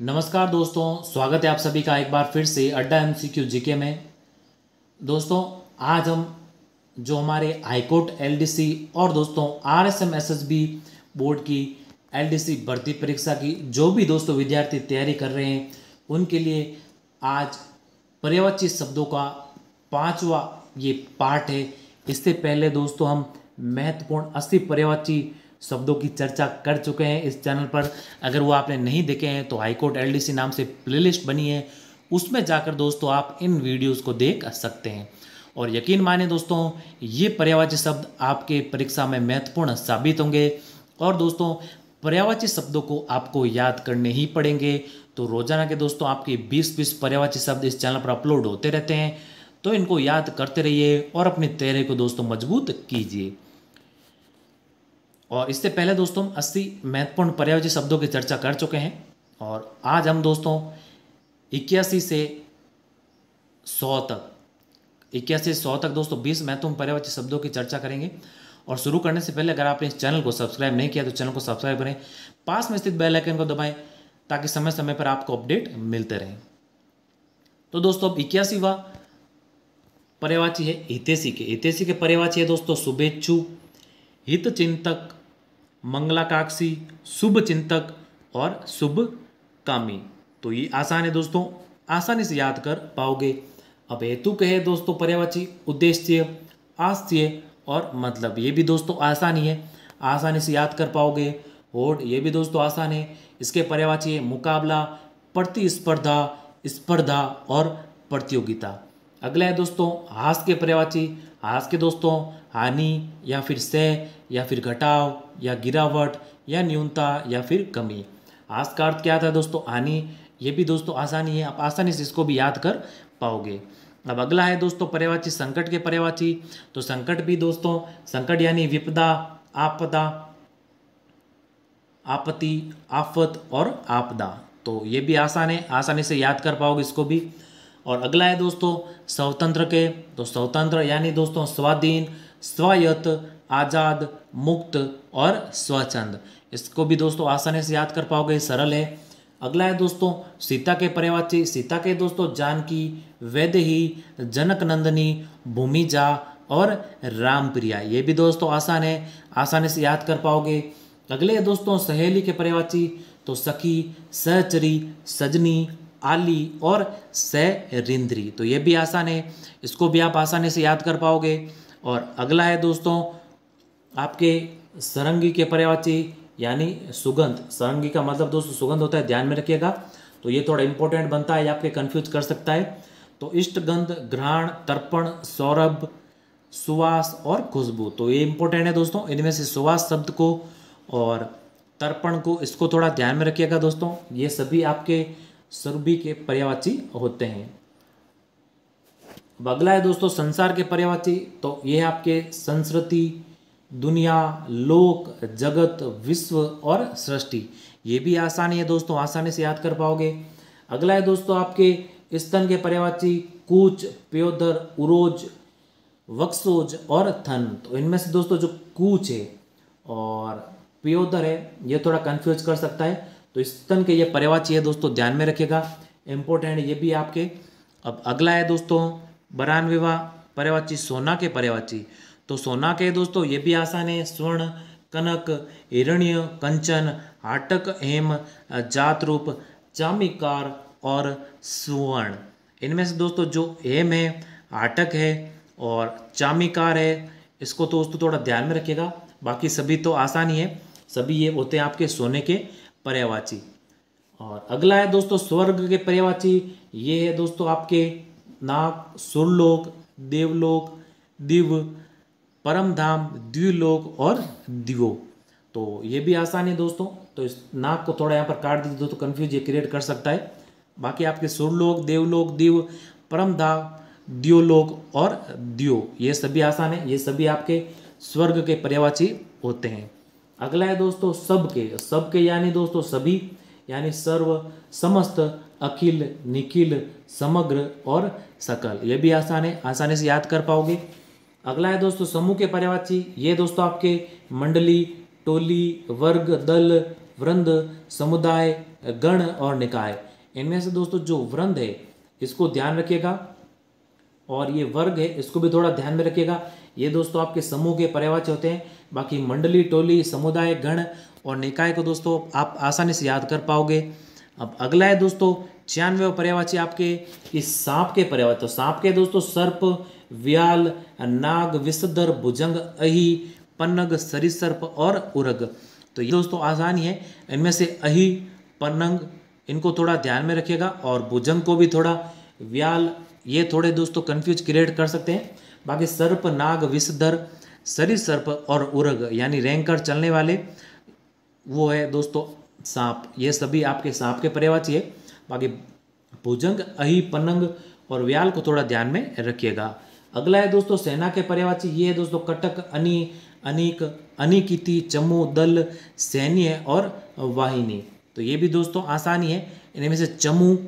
नमस्कार दोस्तों, स्वागत है आप सभी का एक बार फिर से अड्डा एम सी क्यू जी में। दोस्तों, आज हम जो हमारे हाईकोर्ट एलडीसी और दोस्तों R S M S S B board की एलडीसी भर्ती परीक्षा की जो भी दोस्तों विद्यार्थी तैयारी कर रहे हैं, उनके लिए आज पर्यावाची शब्दों का पांचवा ये पार्ट है। इससे पहले दोस्तों, हम महत्वपूर्ण अस्सी पर्यावाची शब्दों की चर्चा कर चुके हैं इस चैनल पर। अगर वो आपने नहीं देखे हैं तो हाईकोर्ट एलडीसी नाम से प्लेलिस्ट बनी है। उसमें जाकर दोस्तों आप इन वीडियोस को देख सकते हैं। और यकीन माने दोस्तों, ये पर्यावाची शब्द आपके परीक्षा में महत्वपूर्ण साबित होंगे। और दोस्तों, पर्यावाची शब्दों को आपको याद करने ही पड़ेंगे। तो रोज़ाना के दोस्तों, आपके 20-20 पर्यावाची शब्द इस चैनल पर अपलोड होते रहते हैं। तो इनको याद करते रहिए और अपनी तैयारी को दोस्तों मज़बूत कीजिए। और इससे पहले दोस्तों हम अस्सी महत्वपूर्ण पर्यावरण शब्दों की चर्चा कर चुके हैं। और आज हम दोस्तों, इक्यासी से सौ तक, इक्यासी से सौ तक दोस्तों, बीस महत्वपूर्ण पर्यावरण शब्दों की चर्चा करेंगे। और शुरू करने से पहले अगर आपने इस चैनल को सब्सक्राइब नहीं किया तो चैनल को सब्सक्राइब करें। पास में स्थित बेल आइकन को दबाएँ, ताकि समय समय पर आपको अपडेट मिलते रहें। तो दोस्तों, अब इक्यासीवा पर्यावाची है हितेशी के हितेशी के पर्यावाची है दोस्तों शुभेच्छु हित चिंतक मंगलाकाक्षी शुभ चिंतक और शुभ कामी तो ये आसान है दोस्तों। आसानी से याद कर पाओगे। अब हेतु कहे दोस्तों पर्यावाची, उद्देश्य, आस्त्य और मतलब। ये भी दोस्तों आसानी है। आसानी से याद कर पाओगे। और ये भी दोस्तों आसान है। इसके पर्यावाची है मुकाबला, प्रतिस्पर्धा, स्पर्धा और प्रतियोगिता। अगला है दोस्तों हास के पर्यावाची हास के दोस्तों, हानि, या फिर से या फिर घटाव, या गिरावट, या न्यूनता, या फिर कमी। हास का अर्थ क्या था दोस्तों, हानि, ये भी दोस्तों आसानी है, आप आसानी से इसको भी याद कर पाओगे। अब अगला है दोस्तों पर्यावाची संकट के पर्यावाची तो संकट भी दोस्तों, संकट यानी विपदा, आपदा, आपत्ति, आफत और आपदा। तो ये भी आसान है, आसानी से याद कर पाओगे इसको भी। और अगला है दोस्तों, स्वतंत्र के। तो स्वतंत्र यानी दोस्तों, स्वाधीन, स्वायत्त, आज़ाद, मुक्त और स्वच्छंद इसको भी दोस्तों आसानी से याद कर पाओगे, सरल है। अगला है दोस्तों, सीता के पर्यावाची सीता के दोस्तों, जानकी, वैदेही जनक नंदनी भूमिजा और रामप्रिया। ये भी दोस्तों आसान है, आसानी से याद कर पाओगे। अगले दोस्तों, सहेली के पर्यावाची तो सखी, सहचरी, सजनी आली और सरिंद्री। तो ये भी आसान है। इसको भी आप आसानी से याद कर पाओगे। और अगला है दोस्तों, आपके सरंगी के पर्यावाची यानी सुगंध। सरंगी का मतलब दोस्तों, सुगंध होता है, ध्यान में रखिएगा। तो ये थोड़ा इंपॉर्टेंट बनता है आपके कंफ्यूज कर सकता है। तो इष्टगंध घ्राण, तर्पण, सौरभ, सुवास और खुशबू। तो ये इंपॉर्टेंट है दोस्तों, इनमें से सुवास शब्द को और तर्पण को इसको थोड़ा ध्यान में रखिएगा दोस्तों। ये सभी आपके सुरभि के पर्यावाची होते हैं। अगला है दोस्तों, संसार के पर्यावाची। तो ये है आपके संस्कृति, दुनिया, लोक, जगत, विश्व और सृष्टि। ये भी आसानी है दोस्तों, आसानी से याद कर पाओगे। अगला है दोस्तों, आपके स्तन के पर्यावाची, कूच, प्योदर, उरोज, वक्सोज और थन। तो इनमें से दोस्तों जो कूच है और प्योदर है, ये थोड़ा कंफ्यूज कर सकता है। तो स्तन के ये पर्यावाची है दोस्तों, ध्यान में रखिएगा। इंपॉर्टेंट ये भी आपके। अब अगला है दोस्तों बरानवेवा पर्यावाची सोना के पर्यावाची तो सोना के दोस्तों, ये भी आसान है। स्वर्ण, कनक, हिरण्य, कंचन, हाटक, हेम, जात रूप चामिकार और सुवर्ण। इनमें से दोस्तों, जो हेम है, हाटक है और चामिकार है, इसको तो दोस्तों थोड़ा ध्यान में रखिएगा। बाकी सभी तो आसान ही है। सभी ये होते हैं आपके सोने के पर्यावाची और अगला है दोस्तों, स्वर्ग के पर्यावाची ये है दोस्तों आपके नाग, सुरलोक, देवलोक, दिव परम धाम द्विलोक और दिवो। तो ये भी आसान है दोस्तों। तो इस नाक को थोड़ा यहाँ पर काट दीजिए दोस्तों कन्फ्यूज़ ये क्रिएट कर सकता है। बाकी आपके सुरलोक, देवलोक, दिव परम धाम द्योलोक और द्यो ये सभी आसान है, ये सभी आपके स्वर्ग के पर्यावाची होते हैं। अगला है दोस्तों सबके सबके यानी दोस्तों सभी, यानी सर्व, समस्त, अखिल, निखिल, समग्र और सकल। ये भी आसान है आसानी से याद कर पाओगे। अगला है दोस्तों समूह के पर्यावाची ये दोस्तों आपके मंडली, टोली, वर्ग, दल, वृंद, समुदाय, गण और निकाय। इनमें से दोस्तों जो वृंद है, इसको ध्यान रखिएगा। और ये वर्ग है, इसको भी थोड़ा ध्यान में रखिएगा। ये दोस्तों आपके समूह के पर्यावाच्य होते हैं। बाकी मंडली, टोली, समुदाय, गण और निकाय को दोस्तों आप आसानी से याद कर पाओगे। अब अगला है दोस्तों, छियानवे पर्यावाची आपके, इस सांप के पर्यावाची। तो सांप के दोस्तों, सर्प, व्याल, नाग विषधर भुजंग, अही, पन्नग, सरिसर्प और उरग। तो ये दोस्तों आसानी है, इनमें से अही, पन्नग, इनको थोड़ा ध्यान में रखिएगा और भुजंग को भी थोड़ा व्याल, ये थोड़े दोस्तों कन्फ्यूज़ क्रिएट कर सकते हैं। बाकी सर्प, नाग विषधर सरिसर्प और उरग, यानी रैंक कर चलने वाले, वो है दोस्तों सांप। ये सभी आपके सांप के पर्यावाची है। बाकी भुजंग, अही, पनंग और व्याल को थोड़ा ध्यान में रखिएगा। अगला है दोस्तों सेना के पर्यावाची। ये है दोस्तों कटक, अनि, अनिक अनिकिति चमू, दल, सैन्य और वाहिनी। तो ये भी दोस्तों आसानी है। इनमें से चमू,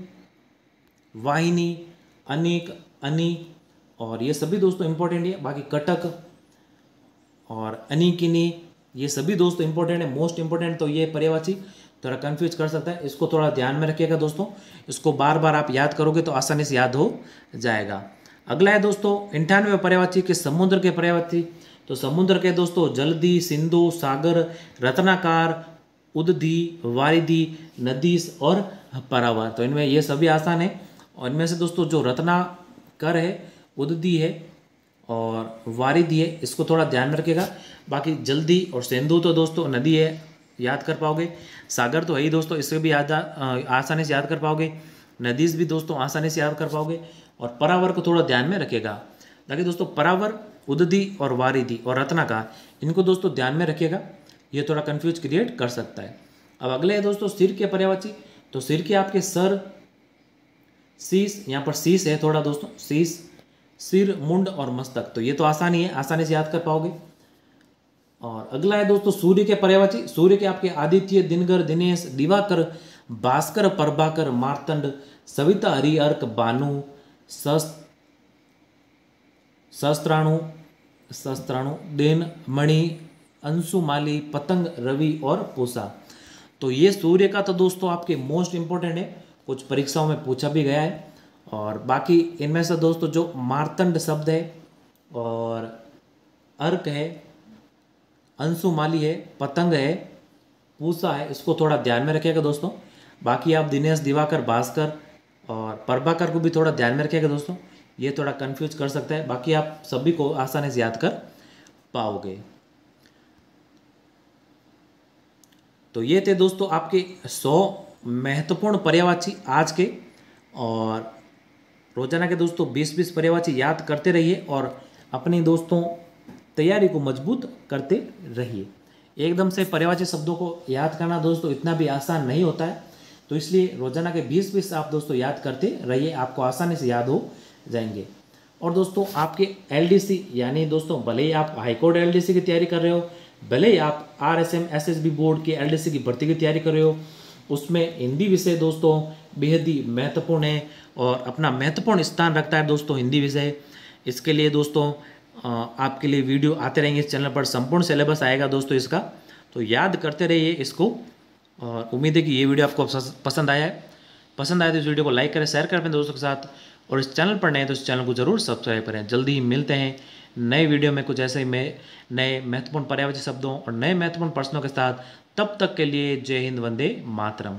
वाहिनी, अनिक, अनि और ये सभी दोस्तों इंपॉर्टेंट है। बाकी कटक और अनिकिनी ये सभी दोस्तों इंपॉर्टेंट है मोस्ट इंपॉर्टेंट तो ये पर्यावाची, थोड़ा कंफ्यूज कर सकता है। इसको थोड़ा ध्यान में रखिएगा दोस्तों। इसको बार बार आप याद करोगे तो आसानी से याद हो जाएगा। अगला है दोस्तों अंठानवे पर्यावाची के समुद्र के पर्यावाची। तो समुद्र के दोस्तों, जल्दी, सिंधु, सागर, रत्नाकार उदधी वारिधि नदीस और परावर तो इनमें ये सभी आसान है। और इनमें से दोस्तों, जो रत्नाकर है उदधी है और वारिधि है इसको थोड़ा ध्यान में रखिएगा। बाकी जल्दी और सेंधु तो दोस्तों नदी है, याद कर पाओगे। सागर तो है ही दोस्तों, इससे भी याद आसानी से याद कर पाओगे। नदीज भी दोस्तों आसानी से याद कर पाओगे। और परावर को थोड़ा ध्यान में रखिएगा। ताकि दोस्तों परावर, उददी और वारिदी और रत्नाकार इनको दोस्तों ध्यान में रखिएगा। ये थोड़ा कन्फ्यूज़ क्रिएट कर सकता है। अब अगले है दोस्तों सिर के पर्यावाची। तो सिर के आपके सर शीस यहाँ पर शीस है थोड़ा दोस्तों शीस सिर, मुंड और मस्तक। तो ये तो आसानी है, आसानी से याद कर पाओगे। और अगला है दोस्तों, सूर्य के पर्यावाची। सूर्य के आपके आदित्य दिनगर दिनेश, दिवाकर, भास्कर, प्रभाकर, मार्तंड, सविता हरि अर्क बानु शस्त्राणु शस्त्राणु देन, मणि अंशुमाली पतंग, रवि और पूसा। तो ये सूर्य का तो दोस्तों आपके मोस्ट इंपॉर्टेंट है। कुछ परीक्षाओं में पूछा भी गया है। और बाकी इनमें से दोस्तों जो मारतंड शब्द है और अर्क है अंशुमाली है, पतंग है, पूसा है, इसको थोड़ा ध्यान में रखिएगा दोस्तों। बाकी आप दिनेश दिवाकर भास्कर और प्रभाकर को भी थोड़ा ध्यान में रखिएगा दोस्तों। ये थोड़ा कंफ्यूज कर सकता है। बाकी आप सभी को आसानी से याद कर पाओगे। तो ये थे दोस्तों आपके सौ महत्वपूर्ण पर्यावाची आज के और रोज़ाना के दोस्तों बीस बीस पर्यावाची याद करते रहिए और अपनी दोस्तों तैयारी को मज़बूत करते रहिए। एकदम से पर्यावाची शब्दों को याद करना दोस्तों इतना भी आसान नहीं होता है। तो इसलिए रोज़ाना के 20 बीस आप दोस्तों याद करते रहिए, आपको आसानी से याद हो जाएँगे। और दोस्तों आपके एलडीसी, यानी दोस्तों भले ही आप हाईकोर्ट एल की तैयारी कर रहे हो, भले ही आप आर एस बोर्ड के एल की भर्ती की तैयारी कर रहे हो उसमें हिंदी विषय दोस्तों बेहद ही महत्वपूर्ण है और अपना महत्वपूर्ण स्थान रखता है दोस्तों हिंदी विषय। इसके लिए दोस्तों आपके लिए वीडियो आते रहेंगे इस चैनल पर, संपूर्ण सिलेबस आएगा दोस्तों इसका। तो याद करते रहिए इसको और उम्मीद है कि ये वीडियो आपको पसंद आया है। पसंद आया तो इस वीडियो को लाइक करें शेयर करें अपने दोस्तों के साथ और इस चैनल पर नए तो इस चैनल को ज़रूर सब्सक्राइब करें। जल्दी ही मिलते हैं नए वीडियो में कुछ ऐसे ही नए महत्वपूर्ण पर्यावरण शब्दों और नए महत्वपूर्ण प्रश्नों के साथ। तब तक के लिए जय हिंद वंदे मातरम।